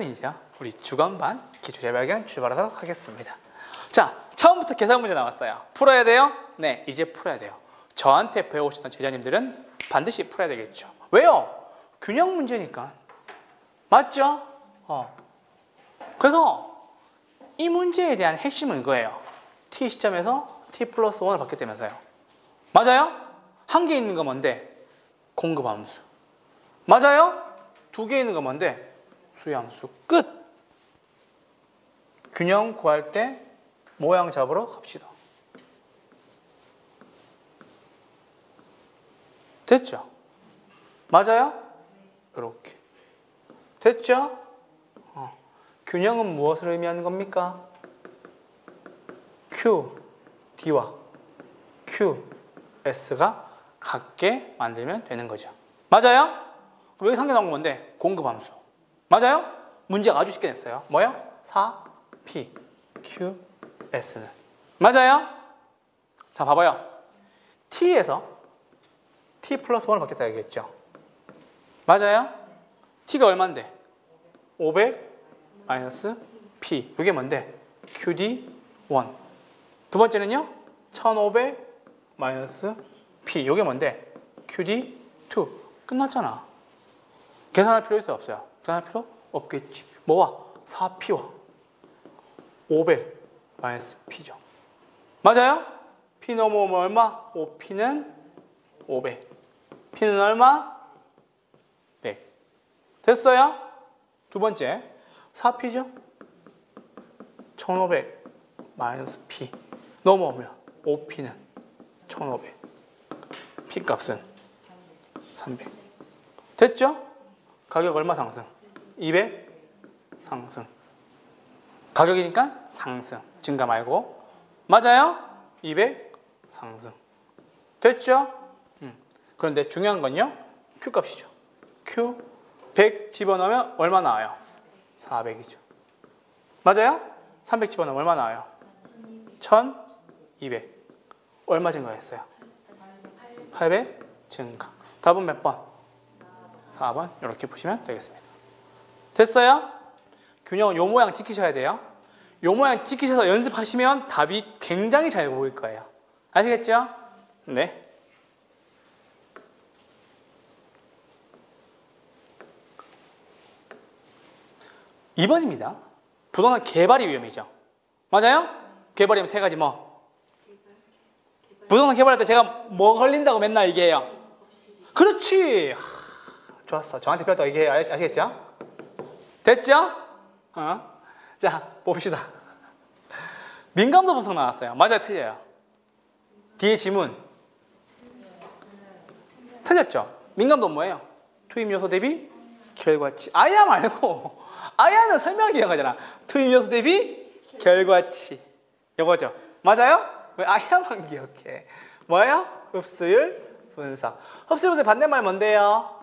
8분이죠. 우리 주간반 기초 재발견 출발하도록 하겠습니다. 자, 처음부터 계산 문제 나왔어요. 풀어야 돼요? 네, 이제 풀어야 돼요. 저한테 배우시던 제자님들은 반드시 풀어야 되겠죠. 왜요? 균형 문제니까. 맞죠? 어. 그래서 이 문제에 대한 핵심은 이거예요. t 시점에서 t 플러스 1을 받게 되면서요. 맞아요? 한 개 있는 거 뭔데? 공급 함수. 맞아요? 두 개 있는 거 뭔데? 수양수. 끝. 균형 구할 때 모양 잡으러 갑시다. 됐죠? 맞아요? 이렇게. 됐죠? 어. 균형은 무엇을 의미하는 겁니까? Q, D와 Q, S가 같게 만들면 되는 거죠. 맞아요? 여기 상계 나온 건 뭔데? 공급 함수. 맞아요? 문제가 아주 쉽게 냈어요. 뭐요? 4, P, Q, S는. 맞아요? 자, 봐봐요. T에서 T 플러스 1을 받겠다 얘기했죠. 맞아요? T가 얼만데? 500 마이너스 P. 이게 뭔데? QD 1. 두 번째는요? 1500 마이너스 P. 이게 뭔데? QD 2. 끝났잖아. 계산할 필요 있어요? 없어요? 계산할 필요 없겠지. 뭐와? 4P와 500 마이너스 P죠. 맞아요? P 넘어오면 얼마? 5P는 500. P는 얼마? 100. 됐어요? 두 번째, 4P죠? 1500 마이너스 P. 넘어오면 5P는 1500. P 값은 300. 됐죠? 가격 얼마 상승? 200 상승. 가격이니까 상승. 증가 말고. 맞아요? 200 상승. 됐죠? 음. 그런데 중요한 건요. Q 값이죠. Q 100 집어넣으면 얼마 나와요? 400이죠. 맞아요? 300 집어넣으면 얼마 나와요? 1200. 얼마 증가했어요? 800 증가. 답은 몇 번? 4번. 이렇게 보시면 되겠습니다. 됐어요? 균형은 요 모양 지키셔야 돼요. 요 모양 지키셔서 연습하시면 답이 굉장히 잘 보일 거예요. 아시겠죠? 네. (2번입니다) 부동산 개발이 위험이죠 맞아요? 개발이면 세 가지 뭐 부동산 개발할 때 제가 뭐 걸린다고 맨날 얘기해요 그렇지 하, 좋았어 저한테 배웠다고 얘기해 아시겠죠? 됐죠? 어? 자 봅시다 민감도 분석 나왔어요 맞아요 틀려요 뒤에 지문 틀렸죠? 민감도 뭐예요? 투입 요소 대비 결과치 아야 말고 아야는 설명 기억하잖아 투입 요소 대비 결과치 이거죠 맞아요? 왜 아야만 기억해 뭐예요? 흡수율 분석 흡수율 분석 반대말 뭔데요?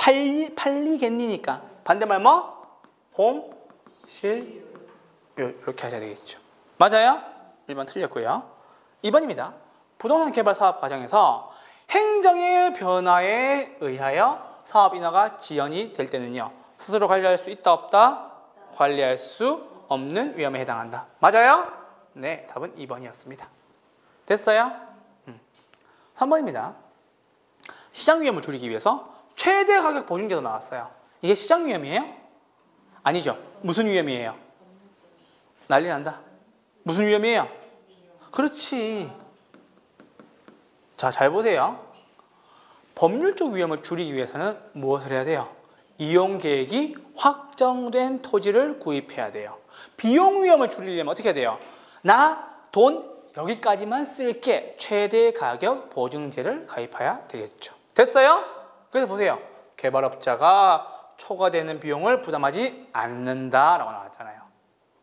팔리, 팔리겠니니까 반대말 뭐? 봄, 실, 이렇게 하셔야 되겠죠 맞아요? 1번 틀렸고요 2번입니다 부동산 개발 사업 과정에서 행정의 변화에 의하여 사업 인하가 지연이 될 때는요 스스로 관리할 수 있다 없다? 관리할 수 없는 위험에 해당한다 맞아요? 네 답은 2번이었습니다 됐어요? 음. 3번입니다 시장 위험을 줄이기 위해서 최대 가격 보증제도 나왔어요 이게 시장 위험이에요? 아니죠 무슨 위험이에요? 난리 난다 무슨 위험이에요? 그렇지 자, 잘 보세요. 법률적 위험을 줄이기 위해서는 무엇을 해야 돼요? 이용 계획이 확정된 토지를 구입해야 돼요. 비용 위험을 줄이려면 어떻게 해야 돼요? 나 돈 여기까지만 쓸게 최대 가격 보증제를 가입해야 되겠죠. 됐어요? 그래서 보세요. 개발업자가 초과되는 비용을 부담하지 않는다라고 나왔잖아요.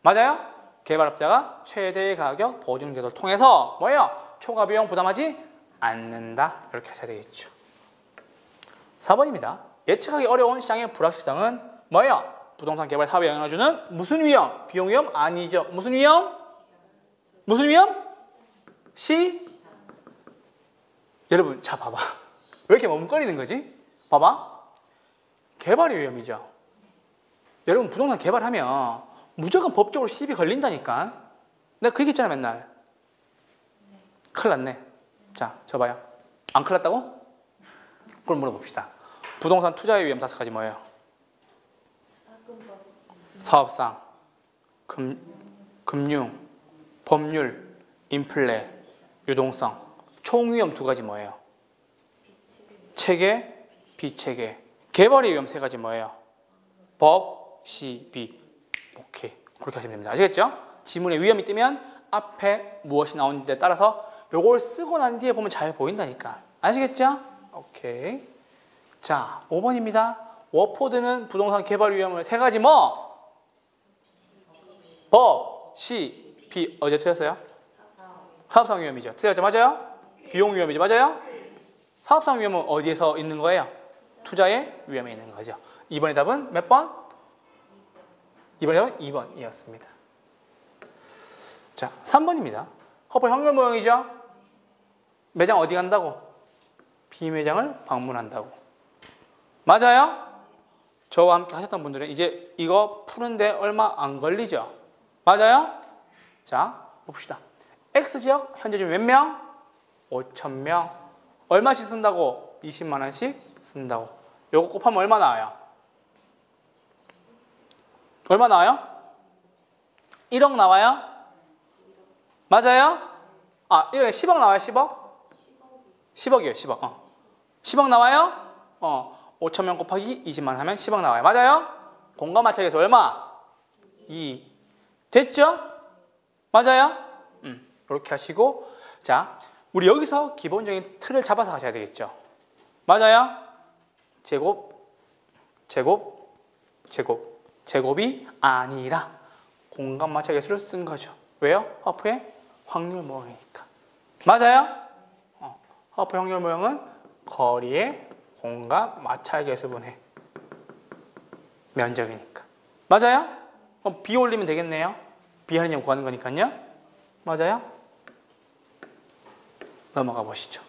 맞아요? 개발업자가 최대 가격 보증 제도를 통해서 뭐예요? 초과 비용 부담하지 않는다. 이렇게 하셔야 되겠죠. 4번입니다. 예측하기 어려운 시장의 불확실성은 뭐예요? 부동산 개발 사업에 영향을 주는 무슨 위험? 비용 위험? 아니죠. 무슨 위험? 무슨 위험? 시? 여러분, 자, 봐봐. 왜 이렇게 머뭇거리는 거지? 봐봐. 개발이 위험이죠. 여러분 부동산 개발하면 무조건 법적으로 시비 걸린다니까. 내가 그 얘기했잖아 맨날. 큰일 났네. 자, 저 봐요. 안 큰일 났다고? 그걸 물어봅시다. 부동산 투자의 위험 다섯 가지 뭐예요? 사업상, 금, 금융, 법률, 인플레, 유동성, 총위험 두 가지 뭐예요? 체계, 비체계, 개발의 위험 세 가지 뭐예요? 법, 시, 비. 오케이. 그렇게 하시면 됩니다. 아시겠죠? 지문에 위험이 뜨면 앞에 무엇이 나오는지에 따라서 요걸 쓰고 난 뒤에 보면 잘 보인다니까. 아시겠죠? 오케이. 자, 5번입니다. 워포드는 부동산 개발 위험을 세 가지 뭐? 법, 시, 비. 어제 틀렸어요? 사업상 위험이죠. 틀렸죠? 맞아요? 비용 위험이죠. 맞아요? 사업상 위험은 어디에서 있는 거예요? 투자의 위험에 있는 거죠. 이번의 답은 몇 번? 이번의 답은 2번이었습니다. 자, 3번입니다. 허벌 확률 모형이죠. 매장 어디 간다고? 비매장을 방문한다고. 맞아요? 저와 함께 하셨던 분들은 이제 이거 푸는데 얼마 안 걸리죠? 맞아요? 자, 봅시다. X지역 현재 지금 몇 명? 5천 명. 얼마씩 쓴다고? 20만 원씩 쓴다고. 요거 곱하면 얼마 나와요? 얼마 나와요? 1억 나와요? 맞아요? 아, 1억에 10억 나와요? 10억? 10억이에요, 10억. 어. 10억 나와요? 어. 5천 명 곱하기 20만 원 하면 10억 나와요. 맞아요? 공간 맞춰기에서 얼마? 2. 됐죠? 맞아요? 음, 이렇게 하시고 자, 우리 여기서 기본적인 틀을 잡아서 하셔야 되겠죠. 맞아요? 제곱, 제곱, 제곱, 제곱이 아니라 공간 맞춰기수를 쓴 거죠. 왜요? 하프의 확률 모형이니까. 맞아요? 어, 하프 확률 모형은 거리의 공간 마찰계수분의 면적이니까. 맞아요? 그럼 비 올리면 되겠네요. 비하는 구하는 거니까요. 맞아요? 넘어가 보시죠.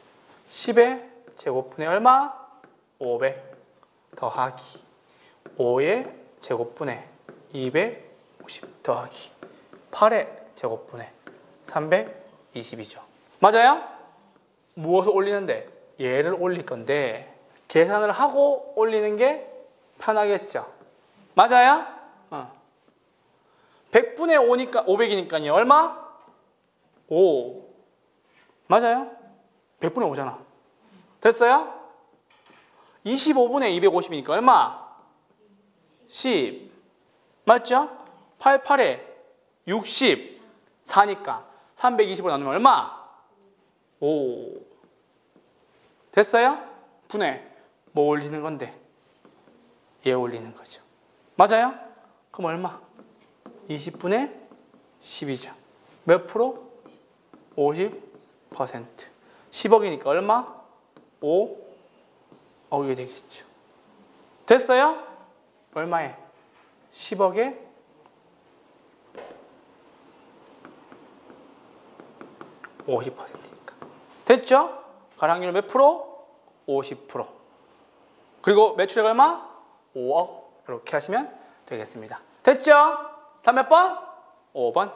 10의 제곱분의 얼마? 500 더하기 5의 제곱분의 250 더하기 8의 제곱분의 320이죠. 맞아요? 무엇을 올리는데? 얘를 올릴 건데 계산을 하고 올리는 게 편하겠죠. 맞아요? 어. 100분의 5니까 500이니까요. 얼마? 5. 맞아요? 100분의 5잖아. 됐어요? 25분의 250이니까 얼마? 10. 맞죠? 8, 8에 60. 4니까 320으로 나누면 얼마? 5. 됐어요? 분의 뭐 올리는 건데? 얘 올리는 거죠. 맞아요? 그럼 얼마? 20분의 10이죠. 몇 프로? 50%. 10억이니까 얼마? 5 억이 되겠죠. 됐어요? 얼마에? 10억에 50%니까. 됐죠? 가량률 몇 프로? 50%. 그리고 매출액 얼마? 5억. 이렇게 하시면 되겠습니다. 됐죠? 다음 몇 번? 5번.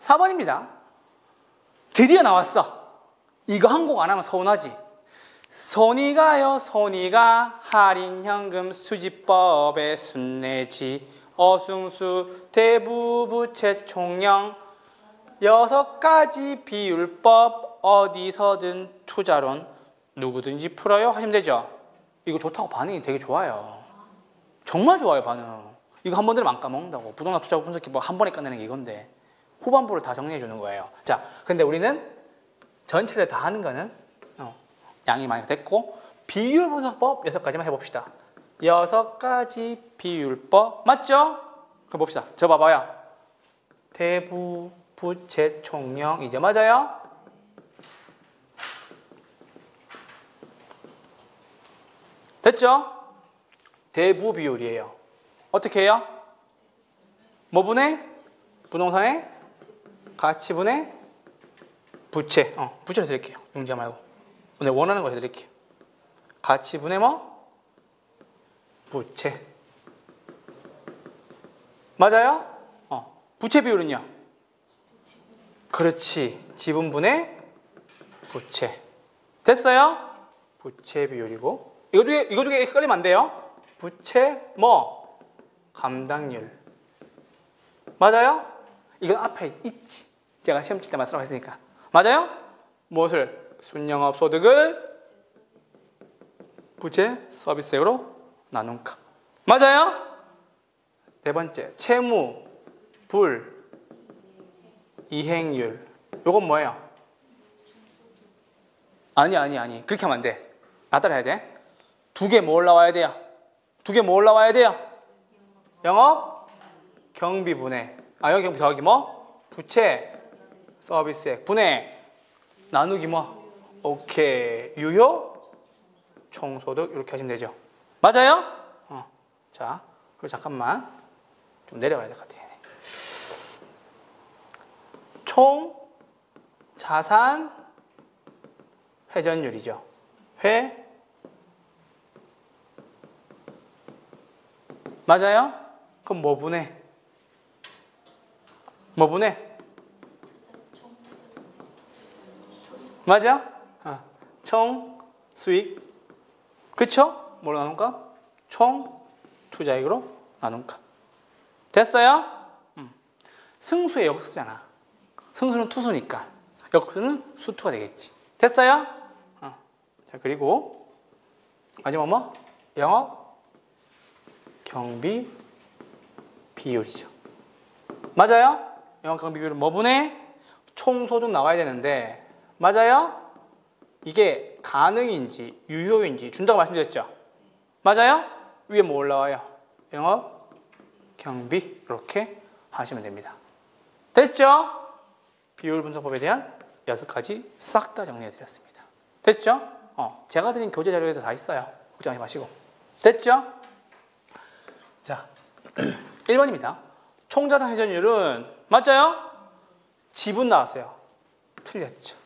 4번입니다. 드디어 나왔어. 이거 한 곡 안 하면 서운하지. 손이가요, 손이가 할인현금 수지법에 순내지 어승수 대부부채 총령 여섯 가지 비율법 어디서든 투자론 누구든지 풀어요 하시면 되죠. 이거 좋다고 반응이 되게 좋아요. 정말 좋아요 반응. 이거 한 번 들으면 안 까먹는다고. 부동산 투자 분석기 뭐한 번에 끝내는 게 이건데 후반부를 다 정리해 주는 거예요. 자, 근데 우리는 전체를 다 하는 거는 어, 양이 많이 됐고 비율 분석법 여섯 가지만 해봅시다. 여섯 가지 비율법 맞죠? 그럼 봅시다. 저 봐봐요. 대부 부채 총령 이제 맞아요? 됐죠? 대부 비율이에요. 어떻게 해요? 뭐 분의 부동산의 가치분의 부채. 어, 부채로 드릴게요. 용자 말고. 오늘 원하는 거 해드릴게요. 가치분의 뭐? 부채. 맞아요? 어. 부채 비율은요? 그렇지. 지분분의 부채. 됐어요? 부채 비율이고. 이거 중에, 이거 중에 헷갈리면 안 돼요. 부채, 뭐? 감당률. 맞아요? 이건 앞에 있지. 제가 시험 칠 때 말씀하셨으니까. 맞아요? 무엇을? 순영업 소득을 부채 서비스액으로 나눈 값. 맞아요? 네 번째, 채무, 불, 이행률. 요건 뭐예요? 아니, 아니, 아니. 그렇게 하면 안 돼. 나 따라야 돼. 두 개 뭐 올라와야 돼요? 두 개 뭐 올라와야 돼요? 영업, 경비 분해. 아, 여기 경비 더하기 뭐? 부채, 서비스액, 분해, 나누기 뭐? 오케이. 유효, 총소득 이렇게 하시면 되죠. 맞아요? 어. 자, 그리고 잠깐만 좀 내려가야 될 것 같아요. 총 자산 회전율이죠. 회 맞아요? 그럼 뭐 분해? 뭐 분해? 맞아? 어. 총 수익 그쵸? 뭐로 나눈가? 총 투자액으로 나눈가. 됐어요? 음. 승수의 역수잖아. 승수는 투수니까 역수는 수투가 되겠지. 됐어요? 어. 자 그리고 마지막 뭐? 영업 경비 비율이죠. 맞아요? 영업 경비 비율은 뭐 분의 총소득 나와야 되는데 맞아요? 이게 가능인지 유효인지 준다고 말씀드렸죠? 맞아요? 위에 뭐 올라와요? 영업, 경비 이렇게 하시면 됩니다. 됐죠? 비율 분석법에 대한 여섯 가지 싹 다 정리해 드렸습니다. 됐죠? 어, 제가 드린 교재 자료에도 다 있어요. 걱정하지 마시고. 됐죠? 자, 1번입니다. 총자산 회전율은 맞아요? 지분 나왔어요. 틀렸죠.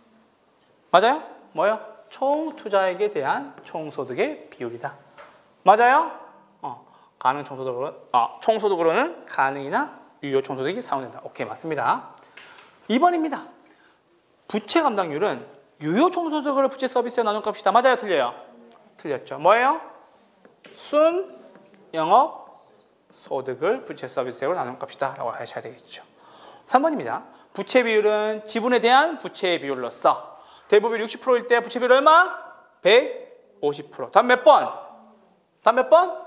맞아요? 뭐요? 총 투자액에 대한 총소득의 비율이다. 맞아요? 어, 가능 총소득으로, 아, 총소득으로는 가능이나 유효 총소득이 사용된다. 오케이, 맞습니다. 2번입니다. 부채 감당률은 유효 총소득을 부채 서비스에 나눈 값이다. 맞아요? 틀려요? 틀렸죠. 뭐예요? 순 영업 소득을 부채 서비스액으로 나눈 값이다. 라고 하셔야 되겠죠. 3번입니다. 부채 비율은 지분에 대한 부채의 비율로서 대부분 60%일 때 부채 비율 얼마? 150%. 다음 몇 번? 다음 몇 번?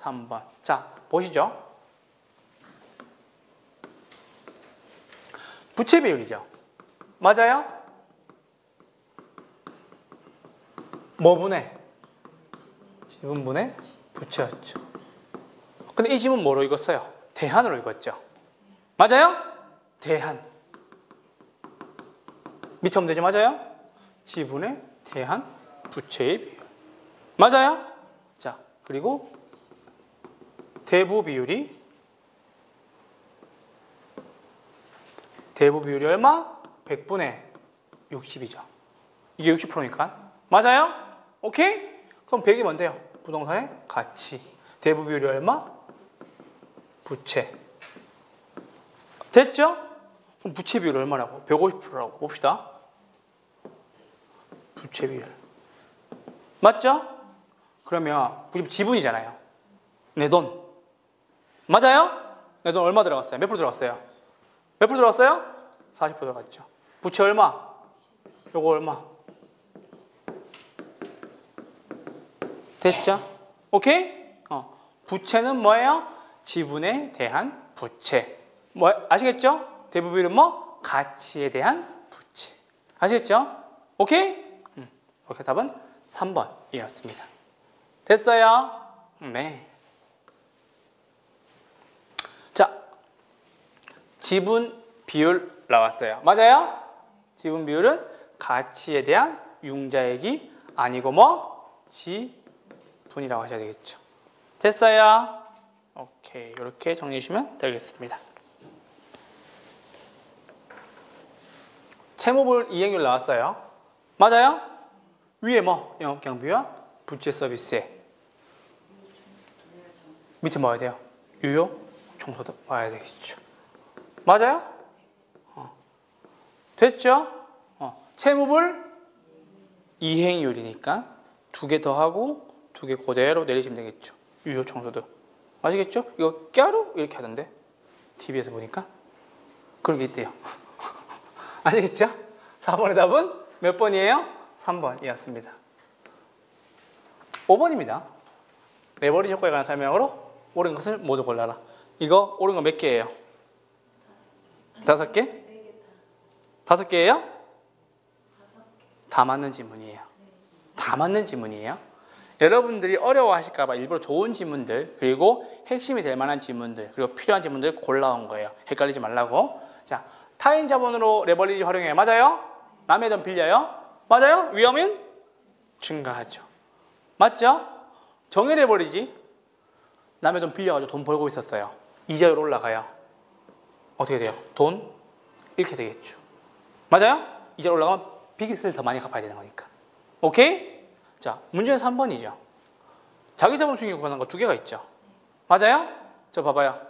3번. 자, 보시죠. 부채 비율이죠. 맞아요? 뭐 분해? 지분분해 부채였죠. 근데 이 지분 뭐로 읽었어요? 대한으로 읽었죠. 맞아요? 대한. 밑에 오면 되죠. 맞아요? 지분에 대한 부채의 비율. 맞아요? 자, 그리고 대부 비율이 대부 비율이 얼마? 100분의 60이죠. 이게 60%니까. 맞아요? 오케이? 그럼 100이 뭔데요? 부동산의 가치. 대부 비율이 얼마? 부채. 됐죠? 그럼 부채 비율 얼마라고? 150%라고 봅시다. 부채 비율. 맞죠? 그러면 지분이잖아요. 내 돈. 맞아요? 내 돈 얼마 들어갔어요? 몇 프로 들어갔어요? 몇 프로 들어갔어요? 40% 들어갔죠. 부채 얼마? 요거 얼마? 됐죠? 오케이? 어. 부채는 뭐예요? 지분에 대한 부채. 뭐 아시겠죠? 대부분은 뭐 가치에 대한 부채. 아시겠죠? 오케이? 음. 오케이 답은 3번이었습니다. 됐어요? 네. 자, 지분 비율 나왔어요. 맞아요? 지분 비율은 가치에 대한 융자액이 아니고 뭐 지분이라고 하셔야 되겠죠. 됐어요? 오케이 이렇게 정리해 주시면 되겠습니다. 채무불 이행률 나왔어요. 맞아요? 위에 뭐 영업 경비와 부채 서비스에 밑에 뭐 해야 돼요? 유효 총소득 와야 되겠죠. 맞아요? 어. 됐죠? 어. 채무불 이행률이니까 두 개 더하고 두 개 그대로 내리시면 되겠죠. 유효 총소득. 아시겠죠? 이거 깨로 이렇게 하던데 TV에서 보니까 그런 게 있대요. 아시겠죠? 4번의 답은 몇 번이에요? 3번이었습니다. 5번입니다. 레버리지 효과에 관한 설명으로 옳은 것을 모두 골라라. 이거 옳은 거 몇 개예요? 다섯 개? 다섯 개예요? 다 맞는 지문이에요. 다 맞는 지문이에요. 여러분들이 어려워하실까봐 일부러 좋은 지문들 그리고 핵심이 될 만한 지문들 그리고 필요한 지문들 골라온 거예요. 헷갈리지 말라고. 자, 타인 자본으로 레버리지 활용해 맞아요? 남의 돈 빌려요? 맞아요? 위험은 증가하죠. 맞죠? 정의 레버리지 남의 돈 빌려가지고 돈 벌고 있었어요. 이자율 올라가요. 어떻게 돼요? 돈 잃게 되겠죠. 맞아요? 이자율 올라가면 빚을 더 많이 갚아야 되는 거니까. 오케이? 자, 문제는 3번이죠. 자기 자본 수익률 구하는 거 두 개가 있죠. 맞아요? 저 봐봐요.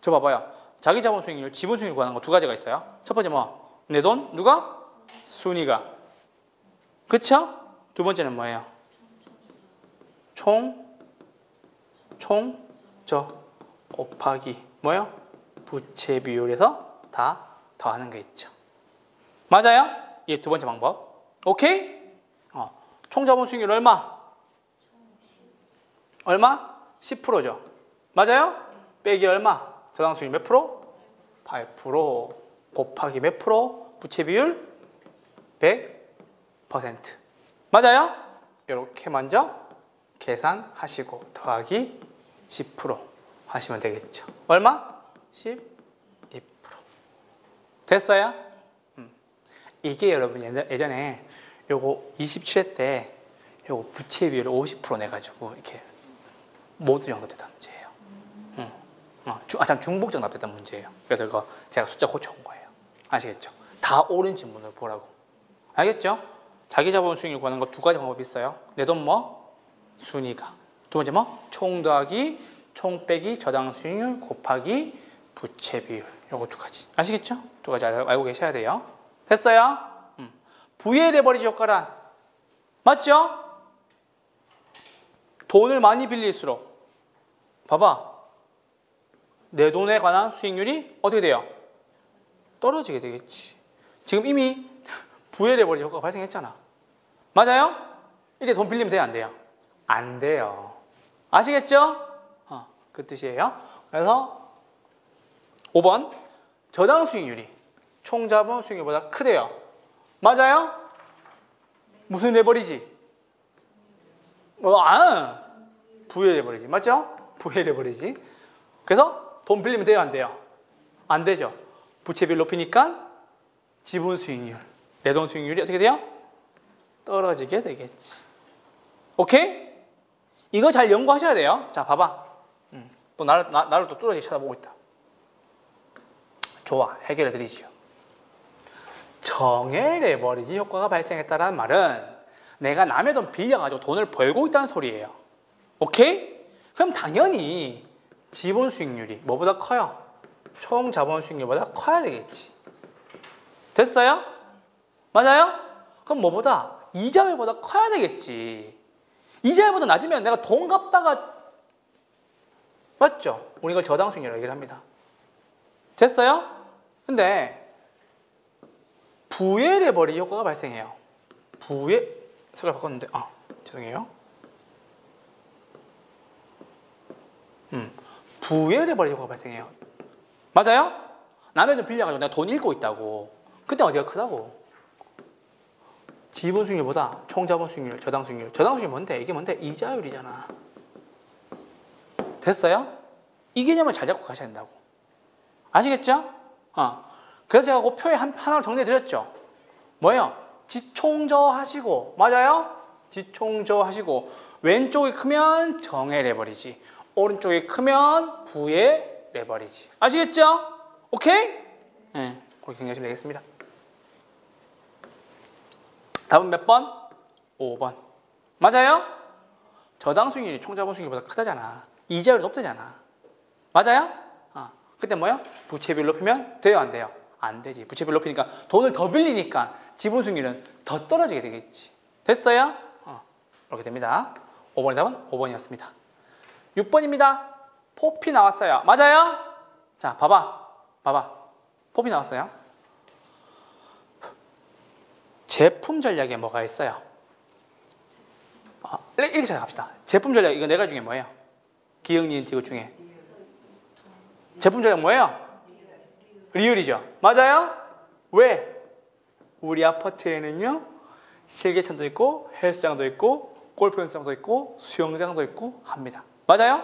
저 봐봐요. 자기 자본 수익률, 지분 수익률 구하는 거 두 가지가 있어요. 첫 번째 뭐? 내 돈? 누가? 순이가. 그쵸? 두 번째는 뭐예요? 총, 총, 저, 곱하기, 뭐요? 부채 비율에서 다 더하는 게 있죠. 맞아요? 이게 두 번째 방법. 오케이? 어, 총 자본 수익률 얼마? 얼마? 10%죠. 맞아요? 빼기 얼마? 저당 수익 몇 프로? 8% 곱하기 몇 프로? 부채 비율 100% 맞아요? 이렇게 먼저 계산하시고 더하기 10% 하시면 되겠죠. 얼마? 12% 됐어요? 음. 이게 여러분 예전에 요거 27회 때 요거 부채 비율 50% 내가지고 이렇게 모두 연결됐던 문제예요. 음. 어, 아, 참 중복적 납됐던 문제예요. 그래서 이거 제가 숫자 고쳐온 거예요. 아시겠죠? 다 옳은 질문을 보라고. 알겠죠? 자기 자본 수익률 구하는 거 두 가지 방법이 있어요. 내 돈 뭐? 순위가. 두 번째 뭐? 총 더하기, 총 빼기, 저당 수익률 곱하기 부채 비율. 요거 두 가지. 아시겠죠? 두 가지 알고 계셔야 돼요. 됐어요? 음. 부의 레버리지 효과란 맞죠? 돈을 많이 빌릴수록 봐봐. 내 돈에 관한 수익률이 어떻게 돼요? 떨어지게 되겠지. 지금 이미 부의 레버리지 효과가 발생했잖아. 맞아요? 이제 돈 빌리면 돼요? 안 돼요? 안 돼요. 아시겠죠? 어, 그 뜻이에요. 그래서 5번 저당 수익률이 총 자본 수익률보다 크대요. 맞아요? 무슨 레버리지? 어, 아, 부의 레버리지. 맞죠? 부의 레버리지. 그래서 돈 빌리면 돼요? 안 돼요? 안 되죠. 부채비율 높이니까 지분 수익률, 내 돈 수익률이 어떻게 돼요? 떨어지게 되겠지. 오케이? 이거 잘 연구하셔야 돼요. 자, 봐봐. 음, 또 나를, 나, 나를 또 뚜렷이 쳐다보고 있다. 좋아. 해결해 드리죠. 정의 레버리지 효과가 발생했다는 말은 내가 남의 돈 빌려가지고 돈을 벌고 있다는 소리예요. 오케이? 그럼 당연히 지분 수익률이 뭐보다 커요? 총 자본 수익률보다 커야 되겠지. 됐어요? 맞아요? 그럼 뭐보다 이자율보다 커야 되겠지. 이자율보다 낮으면 내가 돈 갚다가 맞죠? 우리 이걸 저당 수익률이라고 얘기를 합니다. 됐어요? 근데 부의 레버리 효과가 발생해요. 부의 색깔 바꿨는데 아 죄송해요. 음 부의 레버리 효과가 발생해요. 맞아요? 남의 돈 빌려가지고 내가 돈 잃고 있다고. 그때 어디가 크다고? 지분 수익률보다 총 자본 수익률, 저당 수익률. 저당 수익률 뭔데? 이게 뭔데? 이자율이잖아. 됐어요? 이 개념을 잘 잡고 가셔야 된다고. 아시겠죠? 어. 그래서 제가 그 표에 한, 하나를 정리해 드렸죠. 뭐예요? 지총저 하시고, 맞아요? 지총저 하시고, 왼쪽이 크면 정의 레버리지, 오른쪽이 크면 부의 레버리지. 아시겠죠? 오케이? 네, 그렇게 정리하시면 되겠습니다. 답은 몇 번? 5번. 맞아요? 저당 수익률이 총자본 수익률보다 크다잖아. 이자율이 높다잖아. 맞아요? 그때 뭐요? 부채비율 높이면 돼요, 안 돼요? 안 되지. 부채비율 높이니까 돈을 더 빌리니까 지분 수익률은 더 떨어지게 되겠지. 됐어요? 어, 이렇게 됩니다. 5번의 답은 5번이었습니다. 6번입니다. 포피 나왔어요. 맞아요? 자, 봐봐. 봐봐. 포피 나왔어요. 제품 전략에 뭐가 있어요? 아, 이렇게 생각합시다. 제품 전략 이거 네가 중에 뭐예요? 기억, 니은, 디귿 중에 제품 전략 뭐예요? 리얼이죠. 맞아요? 왜? 우리 아파트에는요 실개천도 있고 헬스장도 있고 골프 연습장도 있고 수영장도 있고 합니다. 맞아요?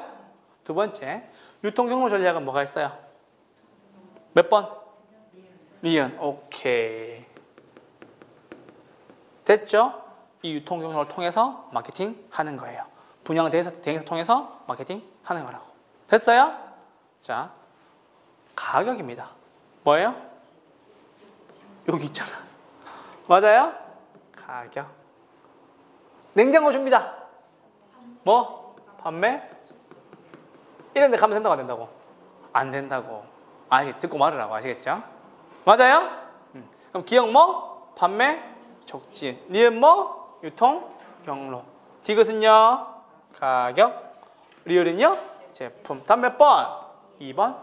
두 번째 유통 경로 전략은 뭐가 있어요? 몇 번? 니은. 오케이. 됐죠? 이 유통 경로를 통해서 마케팅 하는 거예요. 분양 대행사, 대행사 통해서 마케팅 하는 거라고. 됐어요? 자, 가격입니다. 뭐예요? 여기 있잖아. 맞아요? 가격. 냉장고 줍니다. 뭐? 판매? 이런 데 가면 된다고 안 된다고? 안 된다고. 아, 듣고 말으라고 아시겠죠? 맞아요? 음. 그럼 기억 뭐? 판매? 촉진. 니은 뭐? 유통? 경로. 디귿은요? 가격. 리얼은요? 제품. 답몇 번? 2번.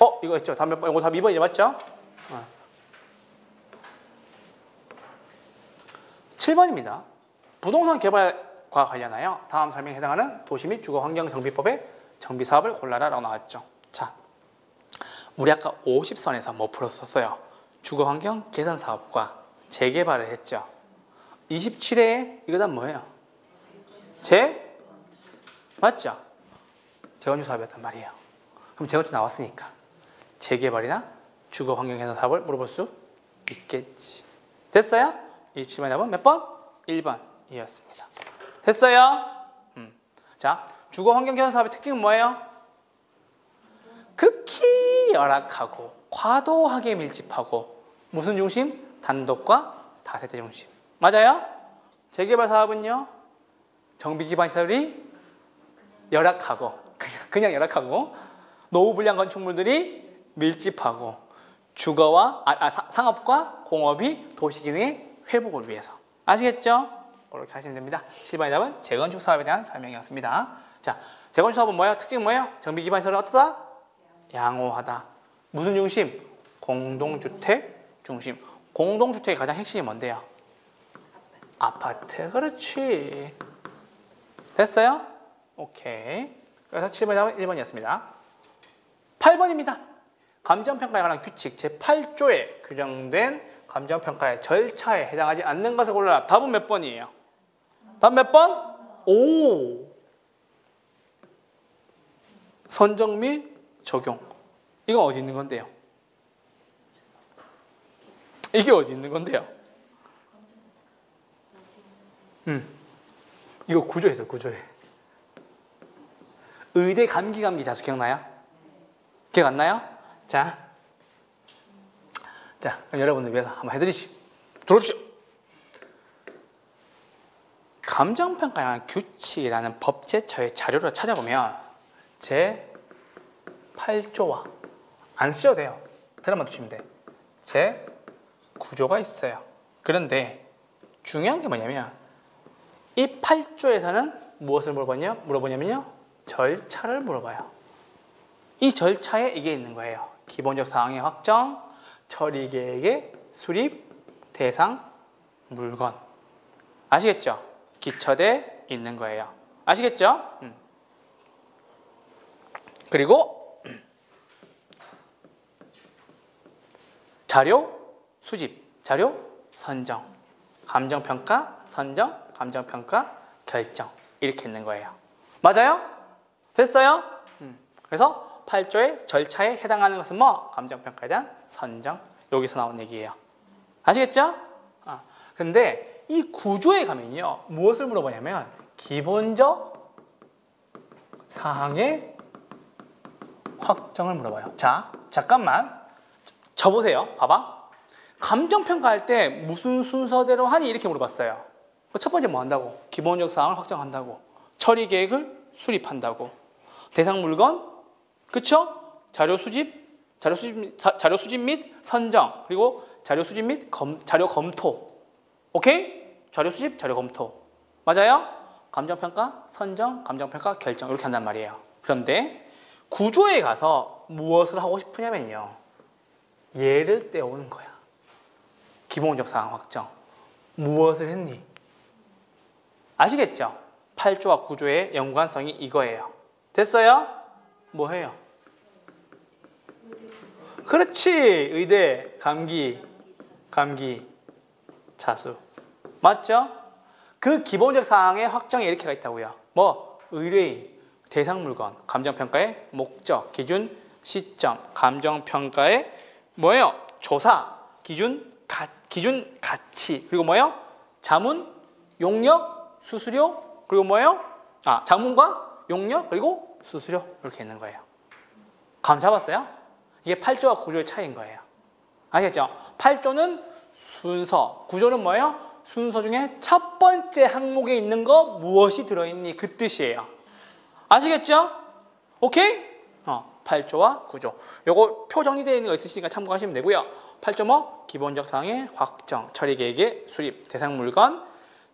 어, 이거 있죠? 답몇 번? 이거 답 2번이죠? 맞죠? 어. 7번입니다. 부동산 개발과 관련하여 다음 설명에 해당하는 도시 및 주거 환경 정비법의 정비 사업을 골라라 라고 나왔죠. 자, 우리 아까 50선에서 뭐 풀었었어요? 주거 환경 개선 사업과 재개발을 했죠. 27회에 이거 다 뭐예요? 재 맞죠? 재건축 사업이었단 말이에요. 그럼 재건축 나왔으니까 재개발이나 주거 환경 개선 사업을 물어볼 수 있겠지. 됐어요? 27번의 답은 몇 번? 1번이었습니다. 됐어요? 음. 자, 주거 환경 개선 사업의 특징은 뭐예요? 극히 열악하고 과도하게 밀집하고 무슨 중심? 단독과 다세대 중심. 맞아요? 재개발 사업은요. 정비 기반 시설이 열악하고 그냥, 그냥 열악하고 노후 불량 건축물들이 밀집하고 주거와 아, 아, 사- 상업과 공업이 도시 기능의 회복을 위해서 아시겠죠? 그렇게 하시면 됩니다. 7번의 답은 재건축 사업에 대한 설명이었습니다. 자, 재건축 사업은 뭐예요? 특징은 뭐예요? 정비 기반 시설은 어떠다? 양호하다. 무슨 중심? 공동주택 중심. 공동주택의 가장 핵심이 뭔데요? 아파트. 그렇지. 됐어요? 오케이. 그래서 7번의 답은 1번이었습니다. 8번입니다. 감정평가에 관한 규칙 제8조에 규정된 감정평가의 절차에 해당하지 않는 것을 골라라. 답은 몇 번이에요? 답 몇 번? 오! 선정 및 적용. 이거 어디 있는 건데요? 이게 어디 있는 건데요? 음, 이거 구조에서 구조에. 의대 감기 감기 자수 기억나요? 기억 안 나요? 자, 자, 그럼 여러분들 위해서 한번 해드리시. 들어오십시오. 감정평가에 관한 규칙이라는 법제처의 자료를 찾아보면 제 8조와 안 쓰셔도 돼요. 드라마 두시면 돼. 제 구조가 있어요. 그런데 중요한 게 뭐냐면 이 8조에서는 무엇을 물어보냐, 물어보냐면요. 절차를 물어봐요. 이 절차에 이게 있는 거예요. 기본적 사항의 확정, 처리 계획의 수립, 대상, 물건. 아시겠죠? 기초돼 있는 거예요. 아시겠죠? 음. 그리고 자료 수집, 자료 선정, 감정 평가, 선정, 감정 평가, 결정 이렇게 있는 거예요. 맞아요? 됐어요? 음. 그래서 8조의 절차에 해당하는 것은 뭐? 감정 평가에 대한 선정. 여기서 나온 얘기예요. 아시겠죠? 아, 근데 이 구조에 가면요. 무엇을 물어보냐면 기본적 사항의 확정을 물어봐요. 자, 잠깐만. 저 보세요. 봐봐. 감정 평가할 때 무슨 순서대로 하니 이렇게 물어봤어요. 첫 번째 뭐 한다고? 기본적 사항을 확정한다고. 처리 계획을 수립한다고. 대상 물건, 그쵸? 자료 수집, 자료 수집, 자, 자료 수집 및 선정, 그리고 자료 수집 및 검, 자료 검토. 오케이? 자료 수집, 자료 검토. 맞아요? 감정평가, 선정, 감정평가, 결정 이렇게 한단 말이에요. 그런데 구조에 가서 무엇을 하고 싶으냐면요. 예를 떼오는 거야. 기본적 사항 확정. 무엇을 했니? 아시겠죠? 8조와 구조의 연관성이 이거예요. 됐어요? 뭐 해요? 그렇지. 의대, 감기, 감기, 자수. 맞죠? 그 기본적 사항의 확정에 이렇게 가 있다고요. 뭐 의뢰인, 대상 물건, 감정 평가의 목적, 기준, 시점, 감정 평가의 뭐예요? 조사, 기준, 가, 기준, 가치, 그리고 뭐예요? 자문, 용역, 수수료, 그리고 뭐예요? 아, 자문과 용역, 그리고 수수료 이렇게 있는 거예요. 감 잡았어요? 이게 8조와 구조의 차이인 거예요. 아시겠죠? 8조는 순서, 구조는 뭐예요? 순서 중에 첫 번째 항목에 있는 거 무엇이 들어있니? 그 뜻이에요. 아시겠죠? 오케이? 어, 8조와 구조. 요거 표 정리되어 있는 거 있으시니까 참고하시면 되고요. 8.5 기본적 사항의 확정, 처리 계획의 수립, 대상 물건,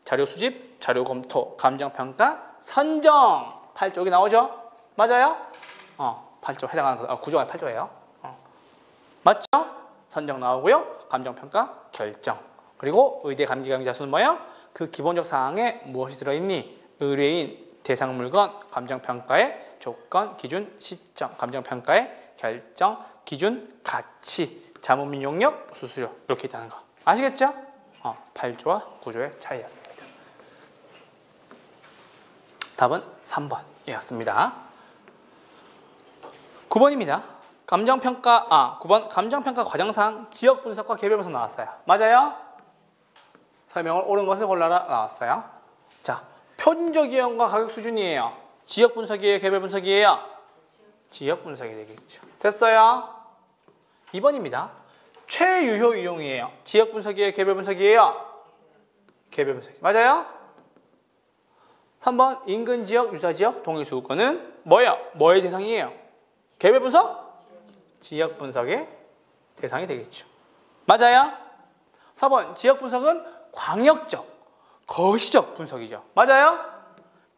자료 수집, 자료 검토, 감정 평가, 선정. 8조 여기 나오죠? 맞아요? 어, 8조 해당하는 거, 아, 구조가 8조예요. 어. 맞죠? 선정 나오고요. 감정 평가, 결정. 그리고 의대 감기 감기 자수는 뭐야? 그 기본적 사항에 무엇이 들어 있니? 의뢰인, 대상 물건, 감정 평가의 조건, 기준, 시점, 감정 평가의 결정, 기준, 가치, 자문 및 용역, 수수료 이렇게 있다는 거 아시겠죠? 어, 8조와 9조의 차이였습니다. 답은 3번이었습니다. 9번입니다. 감정평가 아 9번 감정평가 과정상 지역 분석과 개별 분석 나왔어요. 맞아요? 설명을 옳은 것을 골라라 나왔어요. 자 표준적 이용과 가격 수준이에요. 지역 분석이에요, 개별 분석이에요. 지역 분석이 되겠죠. 됐어요? 2번입니다. 최유효 이용이에요. 지역 분석이에요, 개별 분석이에요. 개별 분석. 맞아요? 3번 인근 지역, 유사 지역, 동일 수거는 뭐예요? 뭐의 대상이에요? 개별 분석? 지역 분석의 대상이 되겠죠. 맞아요? 4번 지역 분석은 광역적, 거시적 분석이죠. 맞아요?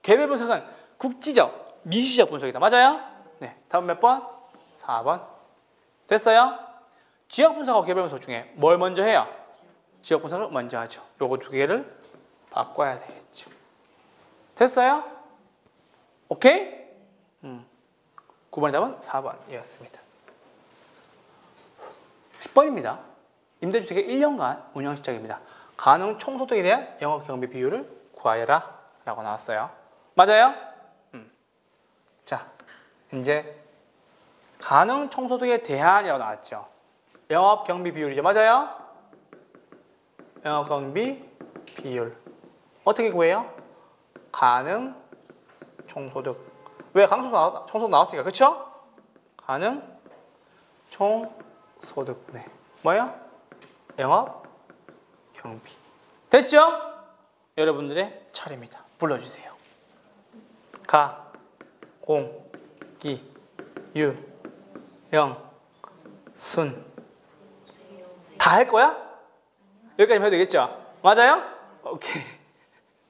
개별 분석은 국지적, 미시적 분석이다. 맞아요? 네. 다음 몇 번? 4번. 됐어요? 지역 분석하고 개별 분석 중에 뭘 먼저 해요? 지역 분석을 먼저 하죠. 요거 두 개를 바꿔야 되겠죠. 됐어요? 오케이? 음. 9번의 답은 4번이었습니다. 10번입니다. 임대주택의 1년간 운영 시작입니다. 가능 총소득에 대한 영업 경비 비율을 구하여라 라고 나왔어요. 맞아요? 음. 자, 이제 가능 총소득에 대한이라고 나왔죠. 영업 경비 비율이죠. 맞아요? 영업 경비 비율. 어떻게 구해요? 가능 총소득. 왜 강소득 나왔, 총소득 나왔으니까. 그쵸? 가능 총소득. 네. 뭐야? 영업 경비. 됐죠? 여러분들의 차례입니다. 불러주세요. 가, 공, 기, 유, 영, 순. 다 할 거야? 여기까지 해도 되겠죠? 맞아요? 오케이.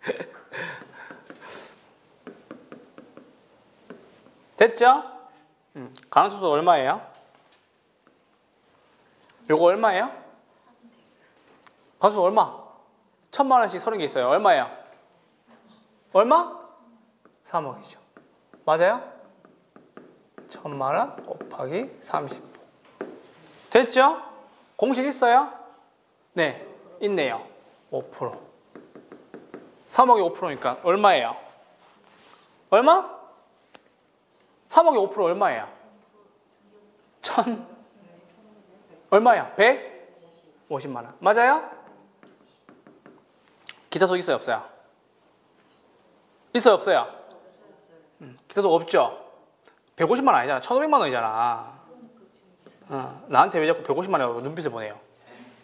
됐죠? 음, 가능수소 얼마예요? 요거 얼마예요? 가수 얼마? 천만 원씩 서른 개 있어요. 얼마예요? 얼마? 3억이죠. 맞아요? 천만 원 곱하기 30. 됐죠? 공식 있어요? 네, 있네요. 5%. 3억이 5%니까 얼마예요? 얼마? 3억이 5% 얼마예요? 천 얼마야? 150만 원. 맞아요? 기타소 있어요, 없어요? 있어요, 없어요? 음, 기타소 없죠? 150만 원 아니잖아. 1,500만 원이잖아. 어, 나한테 왜 자꾸 150만 원 눈빛을 보내요?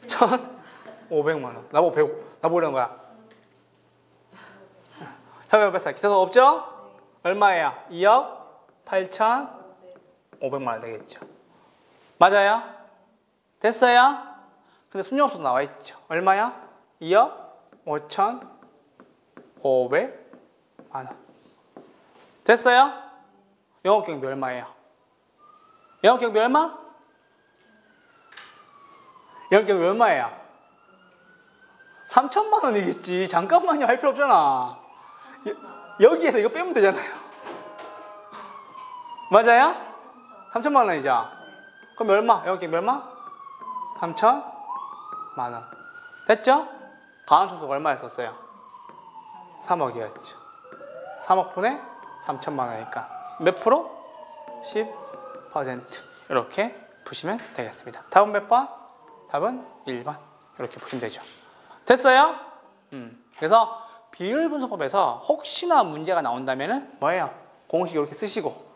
1,500만 원. 나보고 100, 나보고 그러는 거야. 잠깐만 뺐어. 기타소 없죠? 얼마예요? 2억 8,500만 원 되겠죠. 맞아요? 됐어요? 근데 순영업소 나와 있죠. 얼마야? 2억 5,500만 원. 됐어요? 영업 경비 얼마예요? 영업 경비 얼마? 영업 경비 얼마예요? 3천만 원이겠지. 잠깐만요. 할 필요 없잖아. 여, 여기에서 이거 빼면 되잖아요. 맞아요? 3천만 원이죠. 그럼 얼마? 영업 경비 얼마? 3천만 원. 됐죠? 가원청소가 얼마였었어요? 3억이었죠. 3억 분의 3천만 원이니까 몇 프로? 10% 이렇게 보시면 되겠습니다. 답은 몇 번? 답은 1번 이렇게 보시면 되죠. 됐어요? 음. 그래서 비율 분석법에서 혹시나 문제가 나온다면 은 뭐예요? 공식 이렇게 쓰시고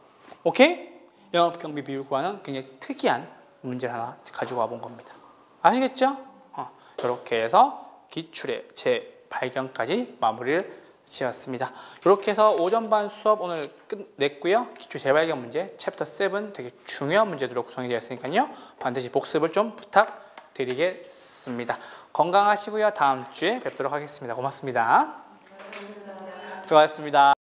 오케이? 영업 경비 비율 구하는 굉장히 특이한 문제를 하나 가지고 와본 겁니다. 아시겠죠? 어, 이렇게 해서 기출의 재발견까지 마무리를 지었습니다. 이렇게 해서 오전반 수업 오늘 끝냈고요. 기출 재발견 문제 챕터 7 되게 중요한 문제들로 구성이 되어 있으니까요. 반드시 복습을 좀 부탁드리겠습니다. 건강하시고요. 다음 주에 뵙도록 하겠습니다. 고맙습니다. 수고하셨습니다.